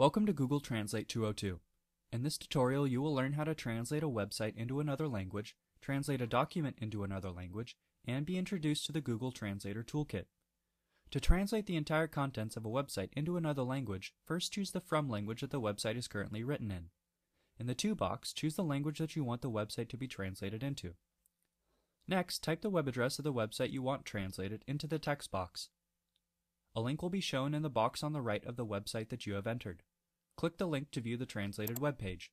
Welcome to Google Translate 202. In this tutorial, you will learn how to translate a website into another language, translate a document into another language, and be introduced to the Google Translator Toolkit. To translate the entire contents of a website into another language, first choose the From language that the website is currently written in. In the To box, choose the language that you want the website to be translated into. Next, type the web address of the website you want translated into the text box. A link will be shown in the box on the right of the website that you have entered. Click the link to view the translated web page.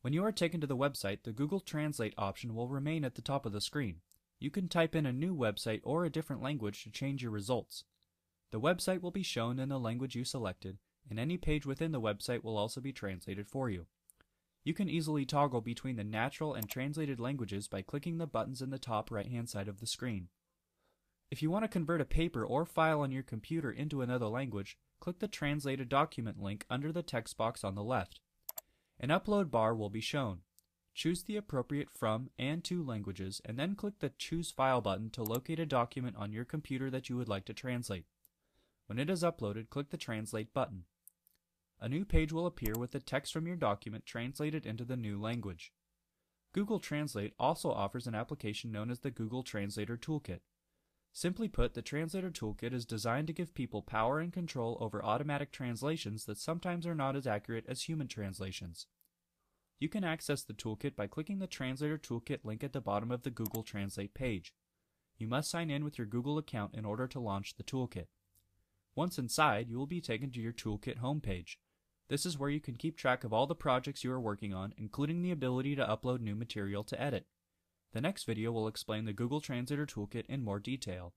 When you are taken to the website, the Google Translate option will remain at the top of the screen. You can type in a new website or a different language to change your results. The website will be shown in the language you selected, and any page within the website will also be translated for you. You can easily toggle between the natural and translated languages by clicking the buttons in the top right hand side of the screen. If you want to convert a paper or file on your computer into another language, click the translated document link under the text box on the left. An upload bar will be shown. Choose the appropriate from and to languages and then click the Choose File button to locate a document on your computer that you would like to translate. When it is uploaded, click the Translate button. A new page will appear with the text from your document translated into the new language. Google Translate also offers an application known as the Google Translator Toolkit. Simply put, the Translator Toolkit is designed to give people power and control over automatic translations that sometimes are not as accurate as human translations. You can access the toolkit by clicking the Translator Toolkit link at the bottom of the Google Translate page. You must sign in with your Google account in order to launch the toolkit. Once inside, you will be taken to your toolkit homepage. This is where you can keep track of all the projects you are working on, including the ability to upload new material to edit. The next video will explain the Google Translator Toolkit in more detail.